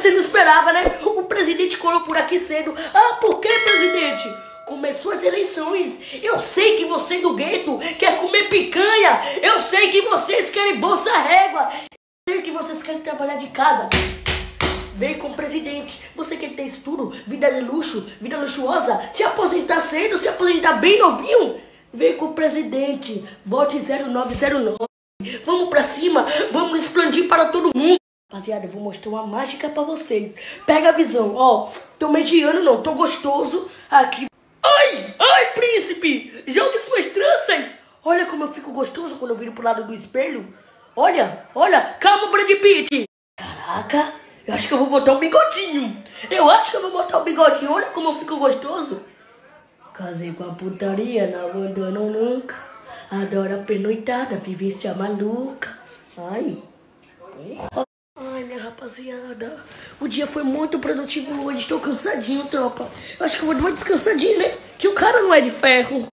Você não esperava, né? O presidente colou por aqui cedo. Ah, por que, presidente? Começou as eleições. Eu sei que você do gueto quer comer picanha. Eu sei que vocês querem bolsa régua. Eu sei que vocês querem trabalhar de casa. Vem com o presidente. Você quer ter estudo, vida de luxo, vida luxuosa, se aposentar cedo, se aposentar bem novinho? Vem com o presidente. Vote 0909. Vamos pra cima, vamos expandir para todo mundo. Rapaziada, eu vou mostrar uma mágica pra vocês. Pega a visão, ó. Tô mediano não, tô gostoso. Aqui. Ai, ai, príncipe! Jogue suas tranças! Olha como eu fico gostoso quando eu viro pro lado do espelho. Olha, olha, calma, Brad Pitt. Caraca, eu acho que eu vou botar um bigodinho. Eu acho que eu vou botar um bigodinho. Olha como eu fico gostoso. Casei com a putaria, não abandono nunca. Adoro a pernoitada, vivência maluca. Ai, porra. Rapaziada. O dia foi muito produtivo hoje. Estou cansadinho, tropa. Acho que eu vou dar uma descansadinha, né? Que o cara não é de ferro.